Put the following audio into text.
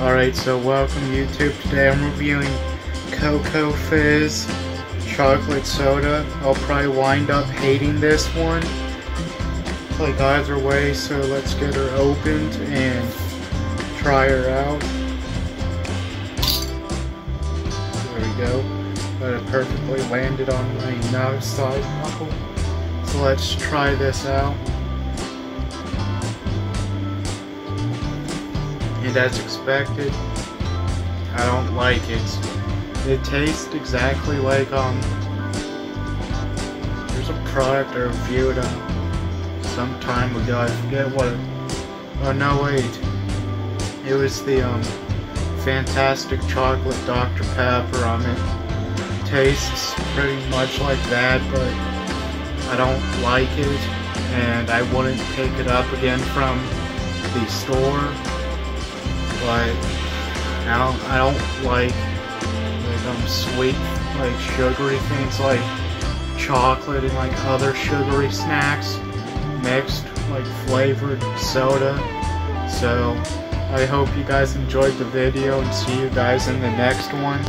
Alright, so welcome YouTube. Today I'm reviewing Coco Fizz Chocolate Soda. I'll probably wind up hating this one. Like either way, so let's get her opened and try her out. There we go. Got it perfectly landed on my nose side knuckle. So let's try this out. And as expected, I don't like it. It tastes exactly like, um, there's a product I reviewed um, some time ago, I forget what, oh no wait, it was the, um, Fantastic Chocolate Dr. Pepper, um, it tastes pretty much like that, but I don't like it, and I wouldn't pick it up again from the store but I don't I don't like like um sweet like sugary things like chocolate and like other sugary snacks mixed like flavored soda. So I hope you guys enjoyed the video and see you guys in the next one.